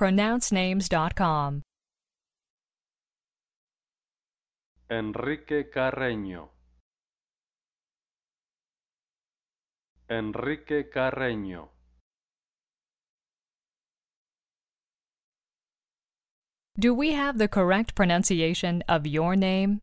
pronouncenames.com. Enrique Carreño. Enrique Carreño. Do we have the correct pronunciation of your name?